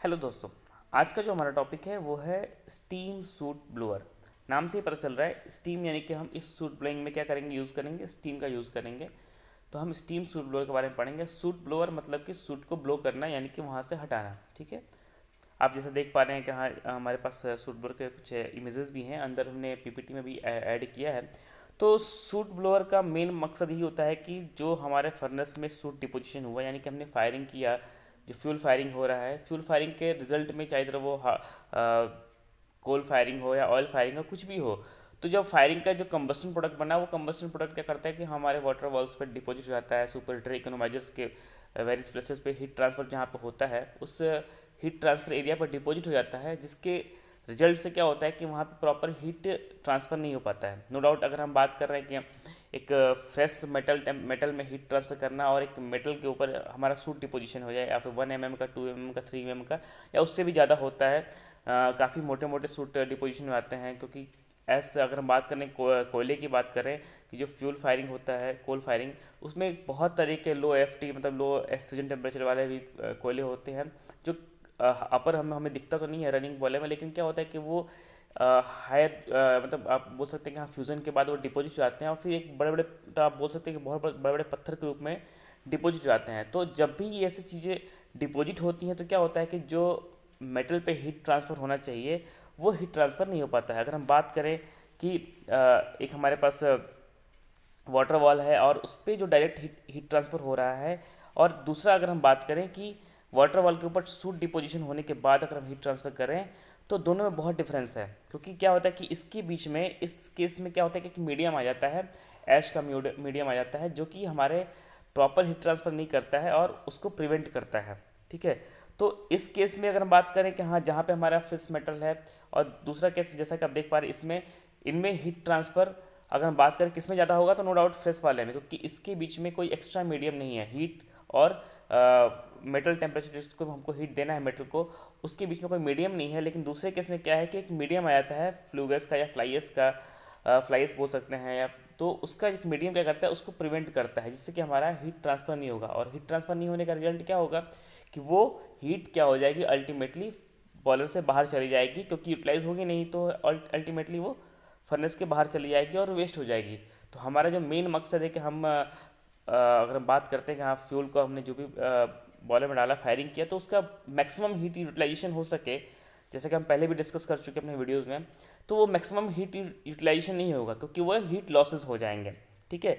Hello दोस्तों, आज का जो हमारा टॉपिक है वो है स्टीम सूट ब्लोअर नाम से ही पता चल रहा है स्टीम यानी कि हम इस सूट ब्लोइंग में क्या करेंगे यूज़ करेंगे स्टीम का यूज़ करेंगे। तो हम स्टीम सूट ब्लोअर के बारे में पढ़ेंगे। सूट ब्लोअर मतलब कि सूट को ब्लो करना, यानी कि वहाँ से हटाना, ठीक है? आप जैसे देख पा रहे हैं कि हाँ हमारे पास सूट ब्लोअर के कुछ इमेजेस भी हैं, अंदर हमने पीपीटी में भी ऐड किया है। तो सूट ब्लोअर का मेन मकसद यही होता है कि जो हमारे फर्नेस में सूट डिपोजिशन हुआ, यानी कि हमने फायरिंग किया जो फ्यूल फायरिंग हो रहा है, फ्यूल फायरिंग के रिज़ल्ट में चाहे वो कोल फायरिंग हो या ऑयल फायरिंग हो, कुछ भी हो तो जब फायरिंग का जो कम्बस्टन प्रोडक्ट बना, वो कम्बस्टन प्रोडक्ट क्या करता है कि हमारे वाटर वॉल्स पर डिपोजिट हो जाता है सुपर हीटर इकोनोमाइजर्स के वेरियस प्लेसेस पे हीट ट्रांसफ़र जहाँ पर होता है, उस हीट ट्रांसफ़र एरिया पर डिपोजिट हो जाता है, जिसके रिज़ल्ट से क्या होता है कि वहाँ पे प्रॉपर हीट ट्रांसफ़र नहीं हो पाता है। नो डाउट, अगर हम बात कर रहे हैं कि एक फ्रेश मेटल मेटल में हीट ट्रांसफ़र करना और एक मेटल के ऊपर हमारा सूट डिपोजिशन हो जाए, या फिर वन एम का, टू एम का, थ्री एम का, या उससे भी ज़्यादा होता है काफ़ी मोटे मोटे सूट डिपोजिशन में आते हैं, क्योंकि ऐसे अगर हम बात करें कोयले की बात करें कि जो फ्यूल फायरिंग होता है, कोल फायरिंग, उसमें बहुत तरह के लो एफटी मतलब लो एक्सट्रीजन टेम्परेचर वाले भी कोयले होते हैं, जो अपर हम, हमें दिखता तो नहीं है रनिंग वाले में, लेकिन क्या होता है कि वो हायर मतलब आप बोल सकते हैं कि हाँ फ्यूज़न के बाद वो डिपॉजिट जाते हैं और फिर एक बड़े बड़े तो आप बोल सकते हैं कि बहुत बड़े बड़े पत्थर के रूप में डिपॉजिट जाते हैं। तो जब भी ये ऐसी चीज़ें डिपॉजिट होती हैं तो क्या होता है कि जो मेटल पे हीट ट्रांसफ़र होना चाहिए, वो हीट ट्रांसफ़र नहीं हो पाता है। अगर हम बात करें कि एक हमारे पास वाटर वॉल है और उस पर जो डायरेक्ट हीट हीट ट्रांसफ़र हो रहा है, और दूसरा अगर हम बात करें कि वाटर वॉल के ऊपर सूट डिपोजिशन होने के बाद अगर हम हीट ट्रांसफ़र करें तो दोनों में बहुत डिफरेंस है। क्योंकि क्या होता है कि इसके बीच में, इस केस में क्या होता है कि एक मीडियम आ जाता है ऐश का मीडियम आ जाता है, जो कि हमारे प्रॉपर हीट ट्रांसफ़र नहीं करता है और उसको प्रिवेंट करता है। ठीक है? तो इस केस में अगर हम बात करें कि हाँ जहाँ पे हमारा फिस मेटल है और दूसरा केस जैसा कि आप देख पा रहे इसमें, इनमें हीट ट्रांसफ़र अगर हम बात करें किसमें ज़्यादा होगा तो नो डाउट फ्रेश वाले में, क्योंकि इसके बीच में कोई एक्स्ट्रा मीडियम नहीं है। हीट और मेटल टेम्परेचर जिसको हमको हीट देना है मेटल को, उसके बीच में कोई मीडियम नहीं है, लेकिन दूसरे केस में क्या है कि एक मीडियम आ जाता है फ्लूगस का या फ्लाइस का फ्लाइस बोल सकते हैं या तो उसका एक मीडियम क्या करता है, उसको प्रिवेंट करता है, जिससे कि हमारा हीट ट्रांसफ़र नहीं होगा। और हीट ट्रांसफ़र नहीं होने का रिज़ल्ट क्या होगा कि वो हीट क्या हो जाएगी अल्टीमेटली बॉयलर से बाहर चली जाएगी, क्योंकि यूटिलाइज होगी नहीं तो अल्टीमेटली वो फर्नेस के बाहर चली जाएगी और वेस्ट हो जाएगी। तो हमारा जो मेन मकसद है कि हम अगर हम बात करते हैं कि हाँ फ्यूल को हमने जो भी बॉयलर में डाला फायरिंग किया तो उसका मैक्सिमम हीट यूटिलाइजेशन हो सके। जैसे कि हम पहले भी डिस्कस कर चुके अपने वीडियोज़ में तो वो मैक्सिमम हीट यूटिलाइजेशन नहीं होगा, क्योंकि वह हीट लॉसेज हो जाएँगे, ठीक है?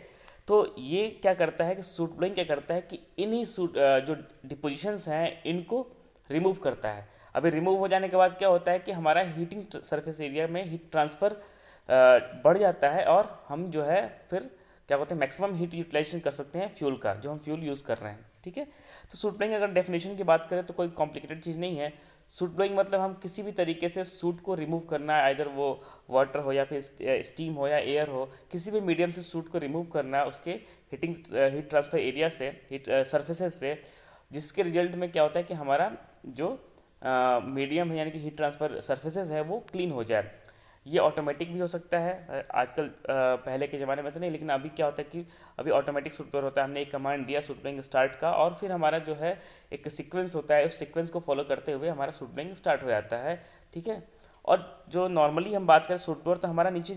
तो ये क्या करता है कि सूट ब्लोइंग क्या करता है कि इन्हीं सूट जो डिपोजिशंस हैं, इनको रिमूव करता है। अभी रिमूव हो जाने के बाद क्या होता है कि हमारा हीटिंग सरफेस एरिया में हीट ट्रांसफ़र बढ़ जाता है और हम जो है फिर क्या बोलते हैं मैक्सिमम हीट यूटिलाइजेशन कर सकते हैं फ्यूल का, जो हम फ्यूल यूज़ कर रहे हैं, ठीक है? तो सूट ब्लोइंग अगर डेफिनेशन की बात करें तो कोई कॉम्प्लिकेटेड चीज़ नहीं है। सूट ब्लोइंग मतलब हम किसी भी तरीके से सूट को रिमूव करना है इधर वो वाटर हो या फिर स्टीम हो या एयर हो, किसी भी मीडियम से सूट को रिमूव करना है उसके हीटिंग हीट ट्रांसफ़र एरिया से हीट सर्फेसेस से, जिसके रिज़ल्ट में क्या होता है कि हमारा जो मीडियम है, यानी कि हीट ट्रांसफ़र सर्फेसेस है, वो क्लीन हो जाए। ये ऑटोमेटिक भी हो सकता है। आजकल पहले के ज़माने में तो नहीं, लेकिन अभी क्या होता है कि अभी ऑटोमेटिक सॉफ्टवेयर होता है। हमने एक कमांड दिया सूटब्लिंग स्टार्ट का और फिर हमारा जो है एक सीक्वेंस होता है, उस सीक्वेंस को फॉलो करते हुए हमारा सूटब्लिंग स्टार्ट हो जाता है। ठीक है? और जो नॉर्मली हम बात करें सॉफ्टवेयर तो हमारा नीचे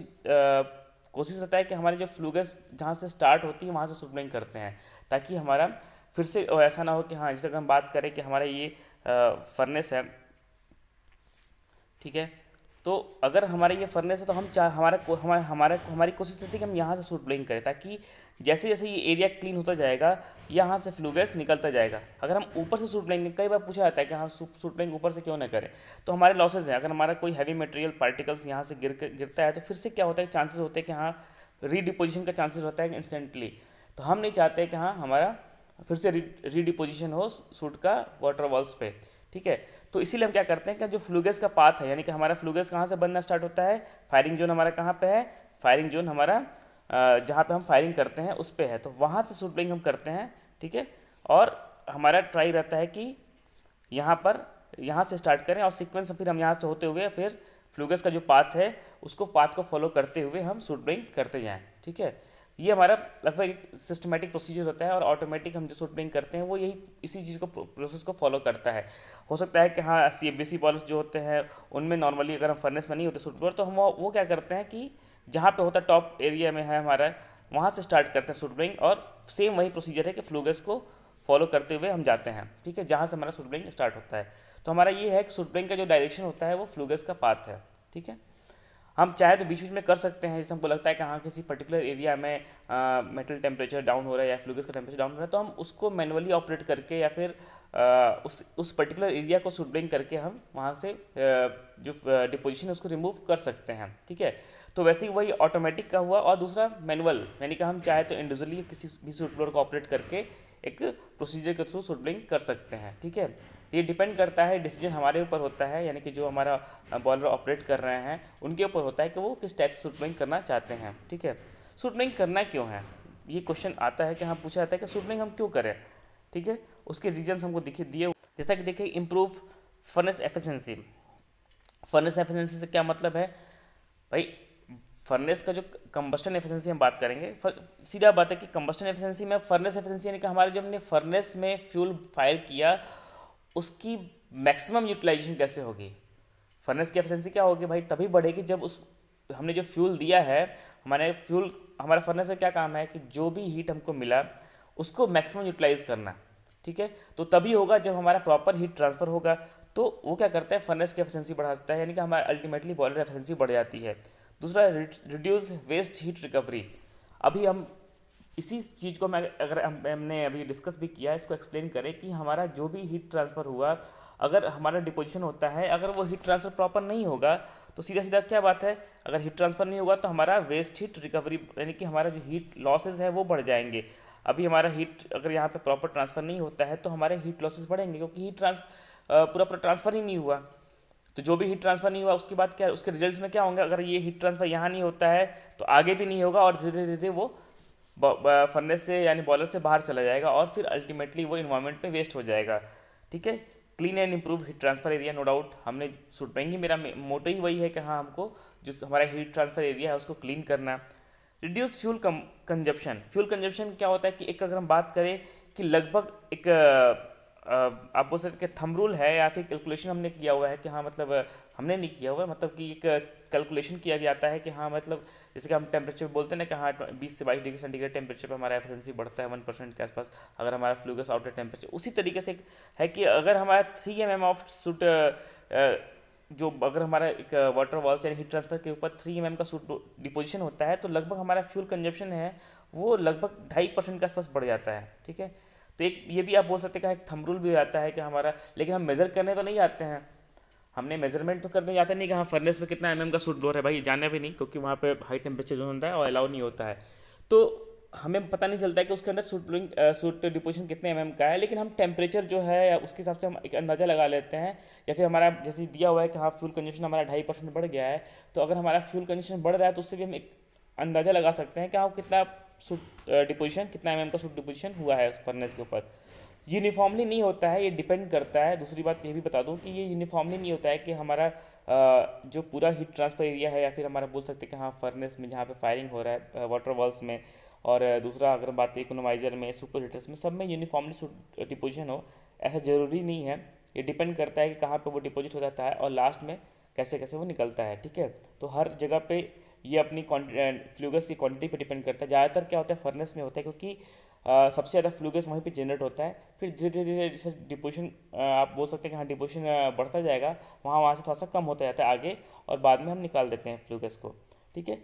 कोशिश रहता है कि हमारे जो फ्लूगस जहाँ से स्टार्ट होती है, वहाँ से सूटब्लिंग करते हैं। ताकि हमारा फिर से ऐसा ना हो कि हाँ जैसे हम बात करें कि हमारा ये फर्नेस है। ठीक है? तो अगर हमारे ये फर्नेस है तो हम चाह हमारा हमारे, हमारा, हमारी कोशिश रहती है कि हम यहाँ से सूट ब्लिंग करें, ताकि जैसे जैसे ये एरिया क्लीन होता जाएगा, यहाँ से फ्लू गैस निकलता जाएगा। अगर हम ऊपर से सूट लेंगे कई बार पूछा जाता है कि हाँ सूट लेंगे ऊपर से क्यों ना करें? तो हमारे लॉसेज हैं। अगर हमारा कोई हैवी मटेरियल पार्टिकल्स यहाँ से गिर, गिरता है तो फिर से क्या होता है? चांसेस होते हैं कि हाँ रीडिपोजिशन का चांसेस होता है इंस्टेंटली तो हम नहीं चाहते कि हाँ हमारा फिर से रीडिपोजिशन हो सूट का वाटर वॉल्स पे। ठीक है? तो इसीलिए हम क्या करते हैं कि जो फ्लूगस का पाथ है, यानी कि हमारा फ्लूगस कहाँ से बनना स्टार्ट होता है? फायरिंग जोन हमारा कहाँ पे है? फायरिंग जोन हमारा जहाँ पे हम फायरिंग करते हैं, उस पर है। तो वहाँ से शूटिंग हम करते हैं, ठीक है? और हमारा ट्राई रहता है कि यहाँ पर, यहाँ से स्टार्ट करें और सिक्वेंस फिर हम यहाँ से होते हुए फिर फ्लूगस का जो पाथ है, उसको, पाथ को फॉलो करते हुए हम सूट करते जाएँ, ठीक है? ये हमारा लगभग एक सिस्टमेटिक प्रोसीजर होता है और ऑटोमेटिक हम जो सूट करते हैं, वो यही इसी चीज़ को प्रोसेस को फॉलो करता है। हो सकता है कि हाँ सी बी सी बॉल्स जो होते हैं, उनमें नॉर्मली अगर हम फर्नेस में नहीं होते सूट ब्लोअर तो हम वो क्या करते हैं कि जहाँ पे होता है टॉप एरिया में है हमारा, वहाँ से स्टार्ट करते हैं सूट ब्लेइंग और सेम वही प्रोसीजर है कि फ्लूगस को फॉलो करते हुए हम जाते हैं, ठीक है? जहाँ से हमारा सूट ब्लेइंग स्टार्ट होता है। तो हमारा ये है कि सूट ब्लेइंग का जो डायरेक्शन होता है, वो फ्लूगस का पाथ है, ठीक है? हम चाहे तो बीच बीच में कर सकते हैं। जैसे हमको लगता है कि हाँ किसी पर्टिकुलर एरिया में मेटल टेम्परेचर डाउन हो रहा है या फ्लूगस का टेम्परेचर डाउन हो रहा है तो हम उसको मैनुअली ऑपरेट करके या फिर आ, उस उस पर्टिकुलर एरिया को सुडब्रिंग करके हम वहाँ से आ, जो डिपोजिशन है उसको रिमूव कर सकते हैं। ठीक है? तो वैसे ही वही ऑटोमेटिक का हुआ और दूसरा मैनुअल यानी कि हम चाहे तो इंडिविजुअली किसी भी सूट को ऑपरेट करके एक प्रोसीजर के थ्रू सुडब्लिंग कर सकते हैं, ठीक है? ये डिपेंड करता है डिसीज़न हमारे ऊपर होता है, यानी कि जो हमारा बॉलर ऑपरेट कर रहे हैं, उनके ऊपर होता है कि वो किस टाइप से सूटमिंग करना चाहते हैं, ठीक है? सूटमिंग करना क्यों है? ये क्वेश्चन आता है कि हाँ पूछा जाता है कि सूटमिंग हम क्यों करें, ठीक है? उसके रीजन हमको दिखे, दिए, जैसा कि देखिए improve furnace efficiency furnace efficiency से क्या मतलब है? भाई फर्नेस का जो कम्बस्टन एफिशिएंसी हम बात करेंगे सीधा बात है कि कंबस्टन एफिशिएंसी में फर्नेस एफिशिएंसी यानी कि हमारे जो हमने फर्नेस में फ्यूल फायर किया, उसकी मैक्सिमम यूटिलाइजेशन कैसे होगी? फर्नेस की एफिशिएंसी क्या होगी भाई? तभी बढ़ेगी जब उस, हमने जो फ्यूल दिया है, हमारे फ्यूल हमारा फर्नेस का क्या काम है कि जो भी हीट हमको मिला, उसको मैक्सिमम यूटिलाइज करना, ठीक है? तो तभी होगा जब हमारा प्रॉपर हीट ट्रांसफ़र होगा तो वो क्या करता है? फर्नेस की एफिशिएंसी बढ़ाता है, यानी कि हमारा अल्टीमेटली बॉयलर एफिशिएंसी बढ़ जाती है। दूसरा रिड्यूस वेस्ट हीट रिकवरी अभी हम इसी चीज़ को मैं अगर हम, हमने अभी डिस्कस भी किया इसको एक्सप्लेन करें कि हमारा जो भी हीट ट्रांसफ़र हुआ अगर हमारा डिपोजिशन होता है अगर वो हीट ट्रांसफ़र प्रॉपर नहीं होगा तो सीधा सीधा क्या बात है? अगर हीट ट्रांसफ़र नहीं होगा तो हमारा वेस्ट हीट रिकवरी यानी कि हमारा जो हीट लॉसेज है वो बढ़ जाएँगे। अभी हमारा हीट अगर यहाँ पे प्रॉपर ट्रांसफ़र नहीं होता है तो हमारे हीट लॉसेज बढ़ेंगे क्योंकि हीट ट्रांस पूरा पूरा ट्रांसफ़र ही नहीं हुआ। तो जो भी हीट ट्रांसफ़र नहीं हुआ, उसके बाद क्या, उसके रिजल्ट्स में क्या होंगे? अगर ये हीट ट्रांसफ़र यहाँ नहीं होता है तो आगे भी नहीं होगा और धीरे धीरे वो फर्नेस से, यानी बॉलर से बाहर चला जाएगा और फिर अल्टीमेटली वो इन्वायरमेंट में वेस्ट हो जाएगा। ठीक है? Clean and improve heat transfer area no doubt हमने सूट पाएँगे मेरा मोटो ही वही है कि हाँ हमको जिस, हमारा हीट ट्रांसफ़र एरिया है, उसको क्लीन करना। Reduce fuel consumption fuel consumption क्या होता है कि एक अगर हम बात करें कि लगभग एक आप बोल सकते थम रूल है या फिर कैलकुलेशन हमने किया हुआ है कि हाँ मतलब हमने नहीं किया हुआ है। मतलब कि एक कैलकुलेशन किया जाता है कि हाँ मतलब जैसे कि हम टेम्परेचर बोलते हैं ना कि हाँ बीस से बाईस डिग्री सेंटीग्रेड टेम्परेचर पर हमारा एफिशिएंसी बढ़ता है वन परसेंट के आसपास, अगर हमारा फ्लूगस आउटर टेम्परेचर उसी तरीके से है कि अगर हमारा three M M of soot जो अगर हमारा एक वाटर वॉल्स यानी हीट ट्रांसफ़र के ऊपर थ्री एम का सूट डिपोजिशन होता है तो लगभग हमारा फ्यूल कंजप्शन है, वो लगभग ढाई परसेंट के आसपास बढ़ जाता है, ठीक है? तो एक, ये भी आप बोल सकते हैं कि एक थम रूल भी आता है कि हमारा, लेकिन हम मेज़र करने तो नहीं आते हैं। हमने मेज़रमेंट तो करने जाते नहीं कि हाँ फर्नेस में कितना एम का सूट ब्लोर है भाई, जाना भी नहीं, क्योंकि वहाँ पे हाई टेम्परेचर जो होता है और अलाउ नहीं होता है। तो हमें पता नहीं चलता है कि उसके अंदर सूट ब्लोइंग सूट डिपोजिशन कितने एम का है, लेकिन हम टेम्परेचर जो है उसके हिसाब से हम एक अंदाज़ा लगा लेते हैं, या फिर हमारा, जैसे दिया हुआ है कि हाँ फ्यूल कंजप्शन हमारा ढाई परसेंट बढ़ गया है तो अगर हमारा फ्यूल कंजप्शन बढ़ रहा है तो उससे भी हम एक अंदाज़ा लगा सकते हैं कि हाँ कितना सूट डिपोजिशन कितना एम का सूट डिपोजिशन हुआ है उस फर्नेस के ऊपर। यूनिफॉर्मली नहीं होता है, ये डिपेंड करता है। दूसरी बात ये भी बता दूँ कि ये यूनिफॉर्मली नहीं होता है कि हमारा जो पूरा हीट ट्रांसफ़र एरिया है या फिर हमारा बोल सकते हैं कि हाँ फर्नेस में जहाँ पे फायरिंग हो रहा है वाटर वॉल्स में और दूसरा अगर बात इकोनोमाइज़र में सुपर हीटर्स में, सब में यूनिफॉर्मली डिपोजिशन हो, ऐसा ज़रूरी नहीं है। ये डिपेंड करता है कि कहाँ पर वो डिपोजिट हो जाता है और लास्ट में कैसे कैसे वो निकलता है, ठीक है? तो हर जगह पे ये अपनी फ्लूगस की क्वांटिटी पे डिपेंड करता है। ज़्यादातर क्या होता है फर्नेस में होता है, क्योंकि सबसे ज़्यादा फ्लूगस वहीं पे जनरेट होता है। फिर धीरे धीरे धीरे जैसे डिपोजिशन आप बोल सकते हैं कि हाँ डिपोजिशन बढ़ता जाएगा। वहाँ वहाँ से थोड़ा सा कम होता जाता है आगे और बाद में हम निकाल देते हैं फ्लूगस को। ठीक है?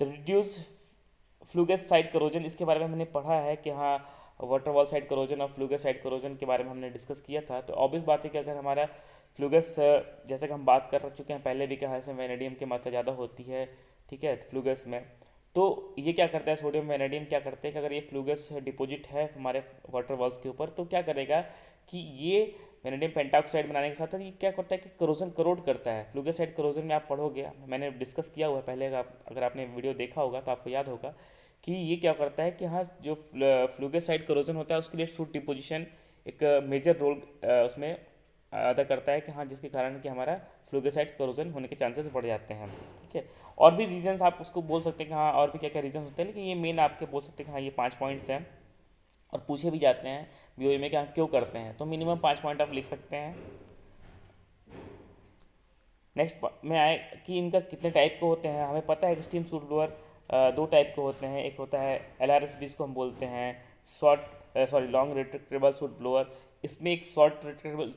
तो रिड्यूस फ्लूगस साइड करोजन इसके बारे में हमने पढ़ा है कि हाँ वाटर वॉल साइड करोजन और फ्लूगस साइड करोजन के बारे में हमने डिस्कस किया था। तो ऑब्वियस बात है कि अगर हमारा फ्लूगस जैसे कि हम बात कर चुके हैं पहले भी कहा इसमें वेनेडियम की मात्रा ज़्यादा होती है ठीक है, फ्लूगस में। तो ये क्या करता है, सोडियम वेनेडियम क्या करते हैं कि अगर ये फ्लूगस डिपोजिट है हमारे वाटर वॉल्स के ऊपर तो क्या करेगा कि ये वेनेडियम पेंटाऑक्साइड बनाने के साथ साथ ये क्या करता है कि करोजन करोड करता है। फ्लूगसाइड करोजन में आप पढ़ोगे, मैंने डिस्कस किया हुआ है, पहले अगर आपने वीडियो देखा होगा तो आपको याद होगा कि ये क्या करता है कि हाँ जो फ्लूगसाइड करोजन होता है, उसके लिए सूट डिपोजिशन एक मेजर रोल उसमें अदा करता है कि हाँ जिसके कारण कि हमारा फ्लूगेसाइड करोजन होने के चांसेस बढ़ जाते हैं, ठीक है? और भी रीजंस आप उसको बोल सकते हैं कि हाँ और भी क्या क्या रीजन होते हैं, लेकिन ये मेन आपके बोल सकते हैं कि हाँ ये पाँच पॉइंट्स हैं और पूछे भी जाते हैं बीओई में कि हाँ क्यों करते हैं। तो मिनिमम पाँच पॉइंट आप लिख सकते हैं। नेक्स्ट में आए कि इनका कितने टाइप के होते हैं, हमें पता है कि स्टीम सूट ब्लोअर दो टाइप के होते हैं। एक होता है एल आर एस हम बोलते हैं short sorry long retractable soot blower इसमें एक short retractable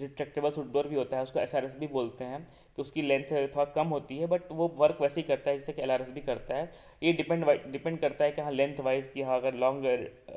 retractable soot blower भी होता है, उसको एस आर एस भी बोलते हैं कि उसकी लेंथ थोड़ा कम होती है बट वो वर्क वैसे ही करता है जैसे कि एल आर एस भी करता है। ये डिपेंड डिपेंड करता है कि हाँ लेंथ वाइज कि हाँ अगर लॉन्ग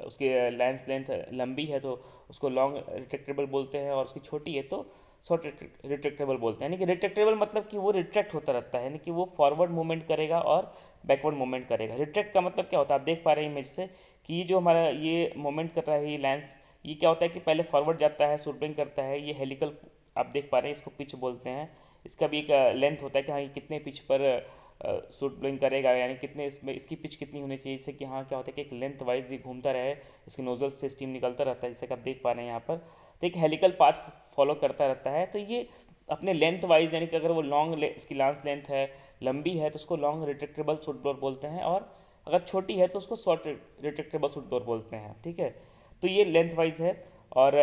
उसकी लेंस लेंथ लंबी है तो उसको लॉन्ग रिट्रेक्टेबल बोलते हैं, और उसकी छोटी है तो शॉर्ट रिट्रेक्टेबल बोलते हैं। यानी कि रिट्रेक्टेबल मतलब कि वो रिट्रैक्ट होता रहता है, यानी कि वो फॉरवर्ड मूवमेंट करेगा और बैकवर्ड मूवमेंट करेगा। रिट्रैक्ट का मतलब क्या होता है? आप देख पा रहे हैं इमेज से कि जो हमारा ये मूवमेंट कर रहा है, ये लेंस ये क्या होता है कि पहले फॉरवर्ड जाता है शूटिंग करता है, ये हेलिकल आप देख पा रहे हैं, इसको पिच बोलते हैं। इसका भी एक लेंथ होता है कि हाँ ये कितने पिच पर सूट ब्लोइंग करेगा, यानी कितने इसमें, इसकी पिच कितनी होनी चाहिए जैसे कि हाँ क्या होता है कि एक लेंथ वाइज ये घूमता रहे, इसके नोजल से स्टीम निकलता रहता है, जैसे कि आप देख पा रहे हैं यहाँ पर। तो एक हेलिकल पाथ फॉलो करता रहता है। तो ये अपने लेंथ वाइज यानी कि अगर वो लॉन्ग इसकी लांस लेंथ है, लंबी है तो उसको लॉन्ग रिट्रेक्टेबल सूट बोलते हैं, और अगर छोटी है तो उसको शॉर्ट रिट्रेक्टेबल सूट बोलते हैं, ठीक है? तो ये लेंथ वाइज है और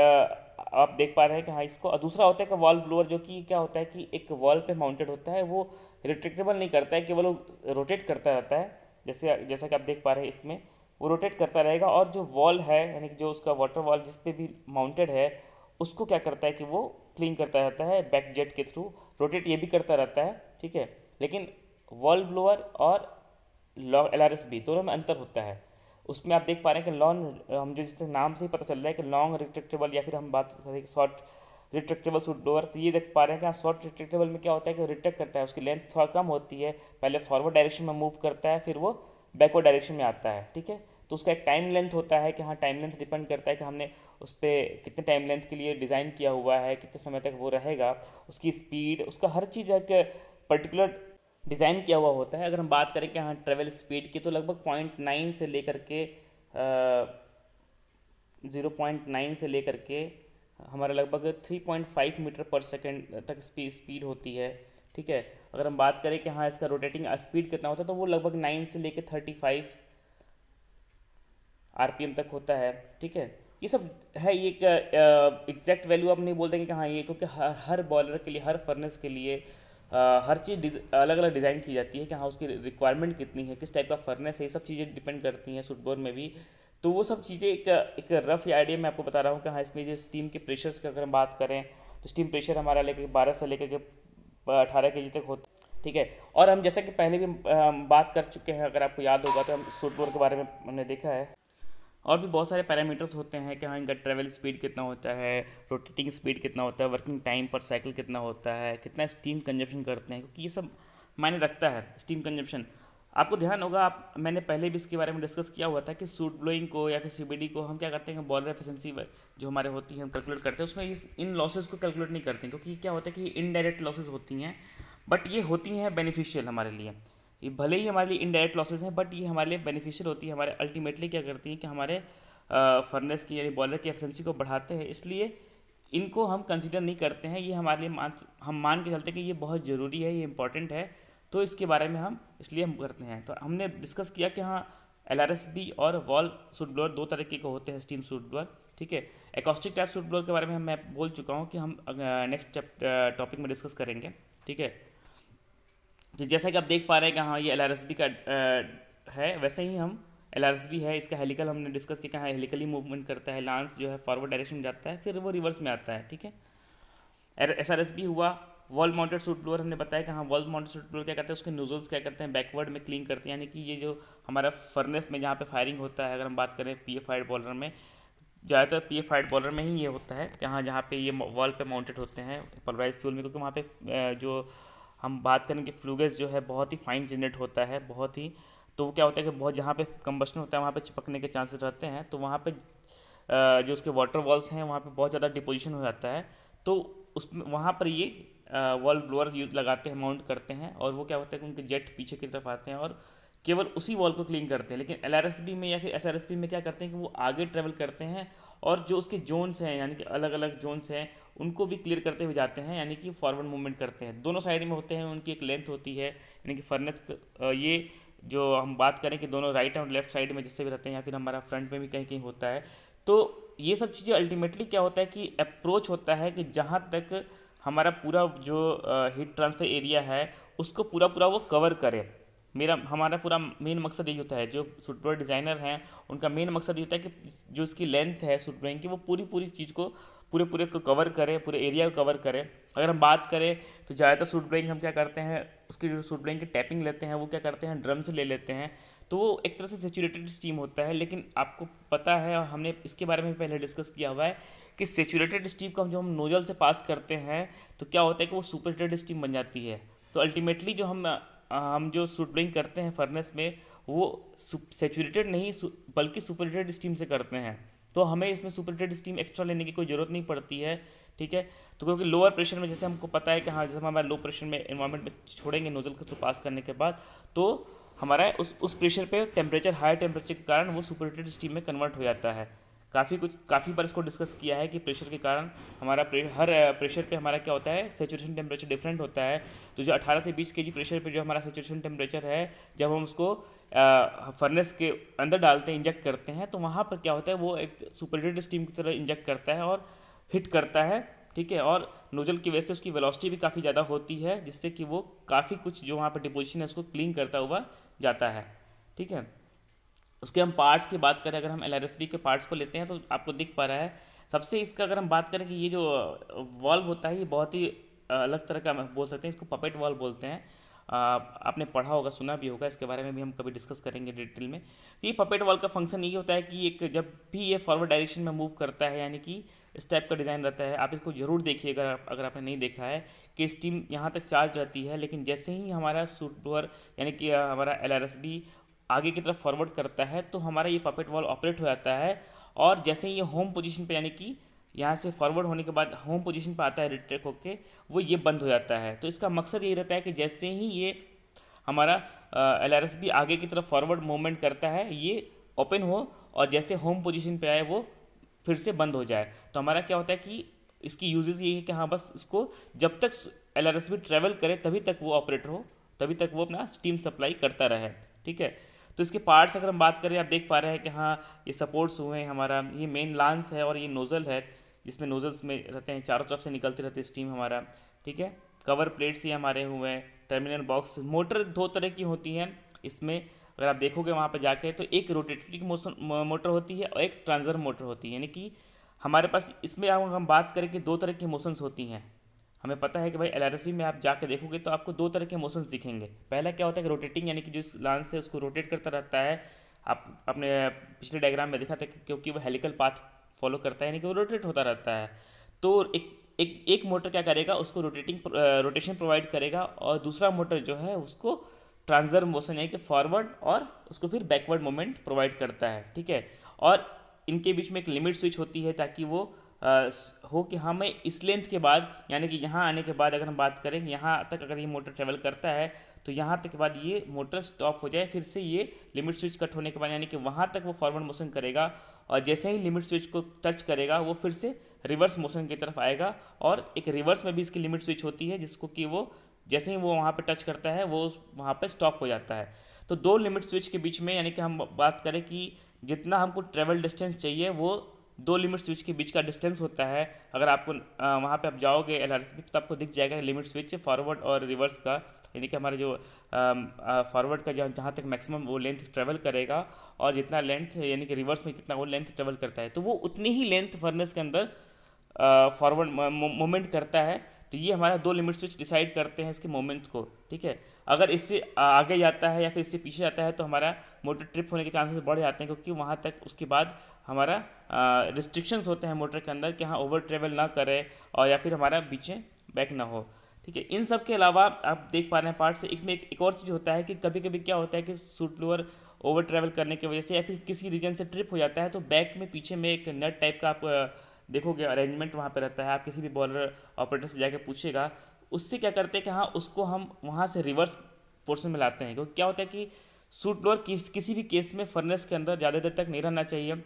आप देख पा रहे हैं कि हाँ इसको दूसरा होता है कि वॉल ब्लोअर जो कि क्या होता है कि एक वॉल पे माउंटेड होता है, वो रिट्रेक्टेबल नहीं करता है, केवल वो रोटेट करता रहता है, जैसे, जैसा कि आप देख पा रहे हैं इसमें, वो रोटेट करता रहेगा और जो वॉल है, यानी कि जो उसका वाटर वॉल जिस पे भी माउंटेड है, उसको क्या करता है कि वो क्लीन करता रहता है बैक जेट के थ्रू रोटेट ये भी करता रहता है, ठीक है? लेकिन वॉल ब्लोअर और एल आर एस बी दोनों में अंतर होता है। उसमें आप देख पा रहे हैं कि लॉन्ग हम जो जिससे नाम से ही पता चल रहा है कि लॉन्ग रिट्रेक्टेबल या फिर हम बात करें शॉर्ट रिट्रेक्टेबल सूट ब्लोअर तो ये देख पा रहे हैं कि हाँ शॉर्ट रिट्रेक्टेबल में क्या होता है कि रिट्रेक्ट करता है, उसकी लेंथ थोड़ा कम होती है, पहले फॉरवर्ड डायरेक्शन में मूव करता है, फिर वो बैकवर्ड डायरेक्शन में आता है, ठीक है? तो उसका एक टाइम लेंथ होता है कि हाँ टाइम लेंथ डिपेंड करता है कि हमने उस पर कितने टाइम लेंथ के लिए डिज़ाइन किया हुआ है, कितने समय तक वो रहेगा, उसकी स्पीड उसका हर चीज़ एक पर्टिकुलर डिज़ाइन किया हुआ होता है। अगर हम बात करें कि हाँ ट्रेवल स्पीड की तो लगभग पॉइंट नाइन से लेकर के ज़ीरो पॉइंट नाइन से लेकर के, हमारा लगभग थ्री पॉइंट फाइव मीटर पर सेकेंड तक स्पीड स्पीड होती है। ठीक है? अगर हम बात करें कि हाँ इसका रोटेटिंग स्पीड कितना होता है तो वो लगभग नाइन से लेकर थर्टी फाइव आरपीएम तक होता है। ठीक है? ये सब है, ये एक एग्जैक्ट वैल्यू आप नहीं बोल देंगे कि हाँ ये क्योंकि हर हर बॉयलर के लिए, हर फर्नेस के लिए हर चीज़ अलग अलग डिज़ाइन की जाती है कि हाँ उसकी रिक्वायरमेंट कितनी है, किस टाइप का फर्नेस है, ये सब चीज़ें डिपेंड करती हैं सुटबोर में भी। तो वो सब चीज़ें एक एक रफ आइडिया मैं आपको बता रहा हूँ कि हाँ इसमें जो स्टीम के प्रेशर्स की अगर हम बात करें तो स्टीम प्रेशर हमारा लेकर बारह से लेकर के अठारह के जी तक होता ठीक है? और हम जैसा कि पहले भी बात कर चुके हैं, अगर आपको याद होगा तो हम सूटबोर के बारे में हमने देखा है। और भी बहुत सारे पैरामीटर्स होते हैं कि हाँ इनका ट्रैवल स्पीड कितना होता है रोटेटिंग स्पीड कितना होता है वर्किंग टाइम पर साइकिल कितना होता है, कितना स्टीम कंजप्शन करते हैं, क्योंकि ये सब मायने रखता है स्टीम कंजप्शन आपको ध्यान होगा, आप, मैंने पहले भी इसके बारे में डिस्कस किया हुआ था कि सूट ब्लोइंग को या फिर सीबीडी को हम क्या करते हैं बॉलर एफिशिएंसी जो हमारे होती है, हम कैलकुलेट करते हैं, उसमें इस, इन लॉसेज को कैलकुलेट नहीं करते क्योंकि क्या होता है कि इनडायरेक्ट लॉसेज होती हैं बट ये होती हैं बेनिफिशियल हमारे लिए। ये भले ही हमारे लिए इनडायरेक्ट लॉसेज हैं बट ये हमारे लिए बेनिफिशियल होती है, हमारे अल्टीमेटली क्या करती हैं कि हमारे फर्नेस की यानी बॉयलर की एफिशिएंसी को बढ़ाते हैं। इसलिए इनको हम कंसिडर नहीं करते हैं, ये हमारे लिए मान, हम मान के चलते हैं कि ये बहुत ज़रूरी है, ये इंपॉर्टेंट है तो इसके बारे में हम, इसलिए हम करते हैं। तो हमने डिस्कस किया कि हाँ एल आर एस बी और वॉल सूट ब्लोअर दो तरीके के होते हैं स्टीम सूट ब्लोअर ठीक है? एकॉस्टिक टाइप सूट ब्लोअर के बारे में मैं बोल चुका हूँ कि हम नेक्स्ट टॉपिक में डिस्कस करेंगे, ठीक है? तो जैसा कि आप देख पा रहे हैं कि हाँ ये एलआरएसबी का आ, है वैसे ही हम एलआरएसबी है इसका हेलिकल हमने डिस्कस किया हाँ हेलिकली मूवमेंट करता है लांस जो है फॉरवर्ड डायरेक्शन में जाता है फिर वो रिवर्स में आता है ठीक है? एस आर एस बी हुआ वॉल माउंटेड सूट ब्लोअर हमने बताया कि हाँ वॉल माउंटेड सूट ब्लोअर क्या करते हैं उसके नोजल्स क्या करते हैं बैकवर्ड में क्लीन करते हैं यानी कि ये जो हमारा फर्नेस में जहाँ पे फायरिंग होता है अगर हम बात करें पी एफ़ फाइड बॉलर में ज़्यादातर पी एफ़ फाइड बॉलर में ही ये होता है कि हाँ जहाँ पे ये वॉल पे माउंटेड होते हैं पलराइज फ्यूल में क्योंकि वहाँ पे जो हम बात करें कि फ्लूगस जो है बहुत ही फाइन जनरेट होता है, बहुत ही तो क्या होता है कि बहुत जहाँ पे कम्बशन होता है, वहाँ पे चिपकने के चांसेस रहते हैं तो वहाँ पे जो उसके वाटर वॉल्स हैं, वहाँ पे बहुत ज़्यादा डिपोजिशन हो जाता है तो उस, वहाँ पर ये वॉल ब्लोअर यूज़ लगाते हैं माउंट करते हैं, और वो क्या होता है कि उनके जेट पीछे की तरफ़ आते हैं और केवल उसी वॉल को क्लीन करते हैं, लेकिन एल में या फिर एस में क्या करते हैं कि वो आगे ट्रेवल करते हैं, और जो उसके जोन्स हैं, यानी कि अलग अलग जोन्स हैं उनको भी क्लियर करते हुए जाते हैं, यानी कि फॉरवर्ड मूवमेंट करते हैं। दोनों साइड में होते हैं, उनकी एक लेंथ होती है, यानी कि फर्नेस ये जो हम बात करें कि दोनों राइट और लेफ़्ट साइड में जिससे भी रहते हैं, या फिर हमारा फ्रंट में भी कहीं कहीं होता है। तो ये सब चीज़ें अल्टीमेटली क्या होता है कि अप्रोच होता है कि जहाँ तक हमारा पूरा जो हीट ट्रांसफ़र एरिया है, उसको पूरा पूरा वो कवर करे। मेरा, हमारा पूरा मेन मकसद यही होता है, जो फुटबॉल डिज़ाइनर हैं, उनका मेन मकसद ये होता है कि जो इसकी लेंथ है फुटबॉलिंग की, वो पूरी पूरी चीज़ को पूरे पूरे को कवर करें, पूरे एरिया को कवर करें। अगर हम बात करें तो ज़्यादातर सूट ब्रेइंग हम क्या करते हैं, उसकी जो सूट ब्रेइंग की टैपिंग लेते हैं, वो क्या करते हैं ड्रम से ले लेते हैं। तो वो एक तरह से सेचुरेटेड स्टीम होता है, लेकिन आपको पता है, और हमने इसके बारे में पहले डिस्कस किया हुआ है, कि सेचुरेटेड स्टीम को हम हम नोजल से पास करते हैं तो क्या होता है कि वो सुपरटेड स्टीम बन जाती है। तो अल्टीमेटली जो हम हम जो सूट ब्रेइंग करते हैं फर्नेस में, वो सेचुरेटेड नहीं बल्कि सुपरटेड स्टीम से करते हैं। तो हमें इसमें सुपरटेड स्टीम एक्स्ट्रा लेने की कोई ज़रूरत नहीं पड़ती है ठीक है? तो क्योंकि लोअर प्रेशर में जैसे हमको पता है कि हाँ जैसे हम हमारे लो प्रेशर में इन्वायरमेंट में छोड़ेंगे नोजल को थ्रू पास करने के बाद तो हमारा उस उस प्रेशर पे टेम्परेचर हाई टेम्परेचर के कारण वो सुपरटेड स्टीम में कन्वर्ट हो जाता है। काफ़ी कुछ काफ़ी बार इसको डिस्कस किया है कि प्रेशर के कारण हमारा प्रे, हर प्रेशर पे हमारा क्या होता है सेचुरेशन टेम्परेचर डिफरेंट होता है। तो जो 18 से 20 के प्रेशर पे जो हमारा सेचुरेशन टेम्परेचर है जब हम उसको फर्नेस के अंदर डालते हैं इंजेक्ट करते हैं तो वहाँ पर क्या होता है, वो एक सुपरटेड स्टीम की तरह इंजेक्ट करता है और हिट करता है, ठीक है? और नोजल की वजह से उसकी वेलोसिटी भी काफ़ी ज़्यादा होती है, जिससे कि वो काफ़ी कुछ जो वहाँ पर डिपोजिशन है, उसको क्लीन करता हुआ जाता है, ठीक है? उसके हम पार्ट्स की बात करें, अगर हम एल के पार्ट्स को लेते हैं तो आपको दिख पा रहा है। सबसे इसका अगर हम बात करें कि ये जो वॉल्व होता है, ये बहुत ही अलग तरह का बोल सकते हैं, इसको पपेट वॉल्व बोलते हैं। आपने पढ़ा होगा, सुना भी होगा, इसके बारे में भी हम कभी डिस्कस करेंगे डिटेल में। तो ये पपेट वॉल का फ़ंक्शन ये होता है कि एक जब भी ये फॉरवर्ड डायरेक्शन में मूव करता है, यानी कि इस टाइप का डिज़ाइन रहता है, आप इसको ज़रूर देखिएगा अगर आपने नहीं देखा है कि स्टीम यहाँ तक चार्ज रहती है, लेकिन जैसे ही हमारा सूट डोर यानी कि हमारा एल आगे की तरफ़ फॉरवर्ड करता है तो हमारा ये पपेट वॉल ऑपरेट हो जाता है। और जैसे ही ये होम पोजिशन पर यानी कि यहाँ से फॉरवर्ड होने के बाद होम पोजीशन पर आता है रिट्रेक होके, वो ये बंद हो जाता है। तो इसका मकसद यही रहता है कि जैसे ही ये हमारा एल आर आगे की तरफ़ फॉरवर्ड मूवमेंट करता है, ये ओपन हो और जैसे होम पोजिशन पर आए, वो फिर से बंद हो जाए। तो हमारा क्या होता है कि इसकी यूजेस ये है कि हाँ बस इसको जब तक एल आर ट्रैवल करे, तभी तक वो ऑपरेटर हो, तभी तक वो अपना स्टीम सप्लाई करता रहे, ठीक है? तो इसके पार्ट्स अगर हम बात करें, आप देख पा रहे हैं कि हाँ ये सपोर्ट्स हुए हैं हमारा, ये मेन लांस है और ये नोज़ल है। जिसमें नोज़ल्स में रहते हैं, चारों तरफ़ से निकलते रहते स्टीम हमारा, ठीक है? कवर प्लेट्स ये हमारे हुए हैं टर्मिनल बॉक्स मोटर दो तरह की होती हैं। इसमें अगर आप देखोगे वहाँ पर जाके तो एक रोटेटिंग मोशन मोटर होती है और एक ट्रांसफ़र मोटर होती है। यानी कि हमारे पास इसमें अगर हम बात करें कि दो तरह की मोशंस होती हैं। हमें पता है कि भाई एलआरएसबी में आप जाकर देखोगे तो आपको दो तरह के मोशंस दिखेंगे। पहला क्या होता है कि रोटेटिंग यानी कि जो लांस है उसको रोटेट करता रहता है, आप अपने पिछले डायग्राम में देखा था क्योंकि वो हेलिकल पाथ फॉलो करता है यानी कि वो रोटेट होता रहता है। तो एक एक एक मोटर क्या करेगा उसको रोटेटिंग रोटेशन प्रोवाइड करेगा और दूसरा मोटर जो है उसको ट्रांसफ़र मोशन यानी कि फॉरवर्ड और उसको फिर बैकवर्ड मोमेंट प्रोवाइड करता है ठीक है? और इनके बीच में एक लिमिट स्विच होती है ताकि वो आ, हो कि हाँ मैं इस लेंथ के बाद यानी कि यहाँ आने के बाद अगर हम बात करें यहाँ तक अगर ये मोटर ट्रेवल करता है तो यहाँ तक के बाद ये मोटर स्टॉप हो जाए फिर से ये लिमिट स्विच कट होने के बाद यानी कि वहाँ तक वो फॉरवर्ड मोशन करेगा और जैसे ही लिमिट स्विच को टच करेगा, वो फिर से रिवर्स मोशन की तरफ़ आएगा और एक रिवर्स में भी इसकी लिमिट स्विच होती है, जिसको कि वो, जैसे ही वो वहाँ पर टच करता है, वो वहाँ पर स्टॉप हो जाता है। तो दो लिमिट स्विच के बीच में, यानी कि हम बात करें कि जितना हमको ट्रेवल डिस्टेंस चाहिए, वो दो लिमिट स्विच के बीच का डिस्टेंस होता है। अगर आपको वहाँ पे आप जाओगे एल आर तो आपको दिख जाएगा लिमिट स्विच फॉरवर्ड और रिवर्स का। यानी कि हमारे जो फॉरवर्ड का जहाँ तक मैक्सिमम वो लेंथ ट्रेवल करेगा और जितना लेंथ, यानी कि रिवर्स में कितना वो लेंथ ट्रेवल करता है। तो वो उतनी ही लेंथ फर्नेस के अंदर फॉरवर्ड मोमेंट करता है। तो ये हमारा दो लिमिट स्विच डिसाइड करते हैं इसके मोमेंट को ठीक है? अगर इससे आगे जाता है या फिर इससे पीछे जाता है तो हमारा मोटर ट्रिप होने के चांसेस बढ़ जाते हैं क्योंकि वहाँ तक उसके बाद हमारा रिस्ट्रिक्शंस होते हैं मोटर के अंदर कि हाँ ओवर ट्रेवल ना करे और या फिर हमारा बीचे बैक ना हो ठीक है? इन सब के अलावा आप देख पा रहे हैं पार्ट से इसमें एक, एक और चीज़ होता है कि कभी कभी क्या होता है कि सूट लोअर ओवर ट्रैवल करने की वजह से या फिर किसी रीजन से ट्रिप हो जाता है तो बैक में पीछे में एक नट टाइप का आप देखोगे अरेंजमेंट वहाँ पे रहता है। आप किसी भी बॉलर ऑपरेटर से जाके पूछेगा उससे क्या करते हैं कि हाँ उसको हम वहाँ से रिवर्स पोर्शन में लाते हैं। क्योंकि क्या होता है कि सूट ब्लोअर किस, किसी भी केस में फर्नेस के अंदर ज़्यादा देर तक नहीं रहना चाहिए।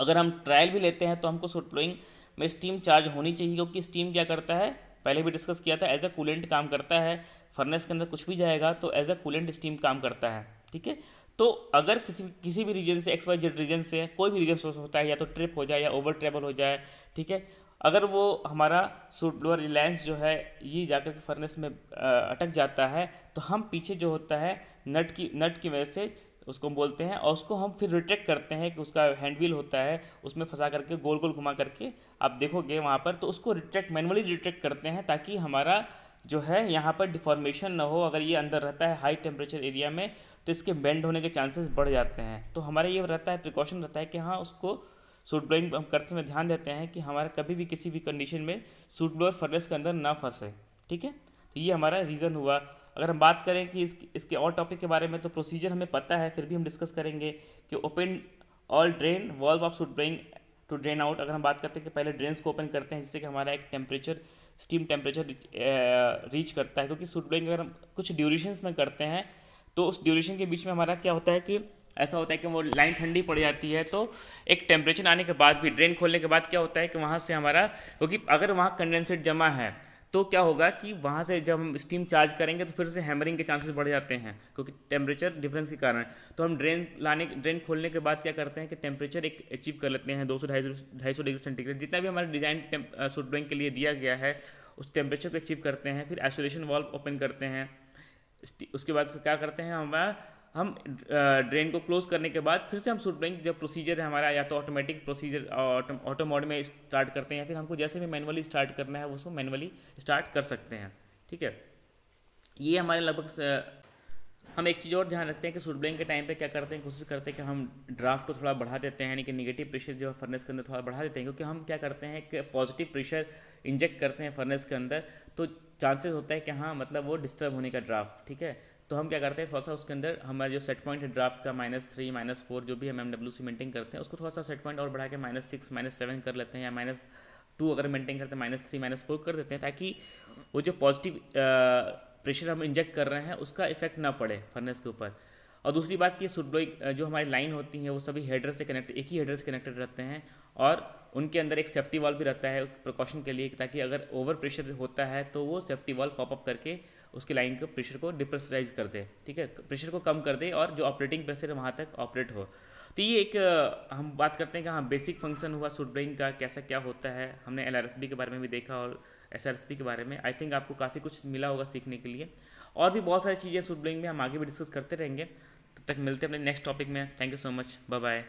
अगर हम ट्रायल भी लेते हैं तो हमको सूट ब्लोइंग में स्टीम चार्ज होनी चाहिए। क्योंकि स्टीम क्या करता है पहले भी डिस्कस किया था एज अ कूलेंट काम करता है फर्नेस के अंदर कुछ भी जाएगा तो एज अ कूलेंट स्टीम काम करता है। ठीक है? तो अगर किसी किसी भी रीजन से एक्स वाई जेड रीजन से कोई भी रीजन होता है, या तो ट्रिप हो जाए, या ओवर ट्रेवल हो जाए, ठीक है? अगर वो हमारा सूट ब्लोअर रिलायंस जो है, ये जाकर के फर्नेस में अटक जाता है तो हम पीछे जो होता है नट की नट की वजह से उसको बोलते हैं, और उसको हम फिर रिट्रैक्ट करते हैं कि उसका हैंड व्हील होता है, उसमें फंसा करके, गोल गोल घुमा करके, आप देखोगे वहाँ पर तो उसको रिट्रैक्ट मैनुअली रिट्रैक्ट करते हैं, ताकि हमारा जो है यहाँ पर डिफॉर्मेशन ना हो, अगर ये अंदर रहता है हाई टेम्परेचर एरिया में तो इसके बेंड होने के चांसेस बढ़ जाते हैं। तो हमारा ये रहता है प्रिकॉशन रहता है कि हाँ उसको सूट ब्लोइंग हम करते समय ध्यान देते हैं कि हमारा कभी भी किसी भी कंडीशन में सूट ब्लोअर फर्नेस के अंदर ना फंसे ठीक है? तो ये हमारा रीज़न हुआ। अगर हम बात करें कि इस, इसके और टॉपिक के बारे में तो प्रोसीजर हमें पता है फिर भी हम डिस्कस करेंगे कि open all drain valve of soot blowing to drain out अगर हम बात करते हैं कि पहले ड्रेन्स को ओपन करते हैं जिससे कि हमारा एक टेम्परेचर स्टीम टेम्परेचर रीच करता है क्योंकि सूट ब्लोइंग अगर हम कुछ ड्यूरेशंस में करते हैं तो उस ड्यूरेशन के बीच में हमारा क्या होता है कि ऐसा होता है कि वो लाइन ठंडी पड़ जाती है तो एक टेम्परेचर आने के बाद भी ड्रेन खोलने के बाद क्या होता है कि वहाँ से हमारा, क्योंकि अगर वहाँ कंडेंसेट जमा है तो क्या होगा कि वहाँ से जब हम स्टीम चार्ज करेंगे तो फिर से हैमरिंग के चांसेस बढ़ जाते हैं, क्योंकि टेम्परेचर डिफरेंस के कारण। तो हम ड्रेन लाने ड्रेन खोलने के बाद क्या करते हैं कि टेम्परेचर एक अचीव कर लेते हैं दो सौ, ढाई सौ ढाई सौ डिग्री सेंटीग्रेड जितना भी हमारा डिज़ाइन सूट के लिए दिया गया है, उस टेम्परेचर को अचीव करते हैं, फिर आइसोलेशन वॉल्व ओपन करते हैं। उसके बाद फिर क्या करते हैं हमारा हम ड्रेन को क्लोज करने के बाद फिर से हम सूट ब्रेंग जब प्रोसीजर है हमारा या तो ऑटोमेटिक प्रोसीजर ऑटो मोड में स्टार्ट करते हैं या फिर हमको जैसे भी मैनुअली स्टार्ट करना है, उसको मैनुअली स्टार्ट कर सकते हैं, ठीक है? ये हमारे लगभग हम एक चीज़ और ध्यान रखते हैं कि सूट ब्रेंग के टाइम पे क्या करते हैं, कोशिश करते हैं कि हम ड्राफ्ट को थोड़ा बढ़ा देते हैं, यानी कि निगेटिव प्रेशर जो है फर्नेस के अंदर थोड़ा बढ़ा देते हैं, क्योंकि हम क्या करते हैं कि पॉजिटिव प्रेशर इंजेक्ट करते हैं फर्नेस के अंदर तो चांसेस होता है कि हाँ मतलब वो डिस्टर्ब होने का ड्राफ्ट ठीक है? तो हम क्या करते हैं, थोड़ा सा उसके अंदर हमारा जो सेट पॉइंट है ड्राफ्ट का माइनस थ्री माइनस फोर जो भी हम एम डब्ल्यू सी मेंटेन करते हैं, उसको थोड़ा सा सेट पॉइंट और बढ़ा के माइनस सिक्स माइनस सेवन कर लेते हैं या माइनस टू अगर मेंटेन करते हैं माइनस थ्री माइनस फोर कर देते हैं ताकि वो जो पॉजिटिव प्रेशर हम इंजेक्ट कर रहे हैं, उसका इफ़ेक्ट ना पड़े फर्नेस के ऊपर। और दूसरी बात कि सुडब्लोइक जो हमारी लाइन होती है, वो सभी हेडर से कनेक्ट एक ही हेडर से कनेक्टेड रहते हैं और उनके अंदर एक सेफ्टी वॉल भी रहता है प्रिकॉशन के लिए, ताकि अगर ओवर प्रेशर होता है तो वो सेफ्टी वॉल पॉपअप करके उसके लाइन के प्रेशर को डिप्रेशराइज कर दे, ठीक है? प्रेशर को कम कर दे और जो ऑपरेटिंग प्रेशर है वहाँ तक ऑपरेट हो। तो ये एक हम बात करते हैं कि हाँ बेसिक फ़ंक्शन हुआ सूट ब्रेइंग का, कैसा क्या होता है? हमने एलआरएसबी के बारे में भी देखा और एसआरएसपी के बारे में। आई थिंक आपको काफ़ी कुछ मिला होगा सीखने के लिए। और भी बहुत सारी चीज़ें सूट ब्रेइंग में हम आगे भी डिस्कस करते रहेंगे। तब तक मिलते हैं अपने नेक्स्ट टॉपिक में। Thank you so much bye bye